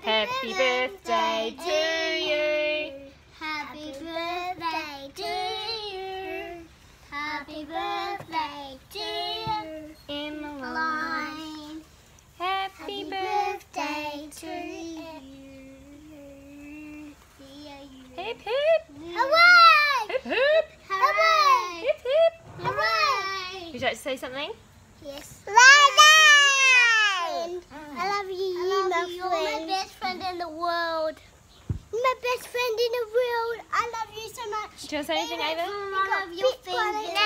Happy birthday to you. Happy birthday to you. Happy birthday to you. In the line. Happy birthday to you. Hip hip. Hooray! Hip hip. Hooray! Hip hip. Hooray! Would you like to say something? Yes. Friend. Do you want to say anything, Ava?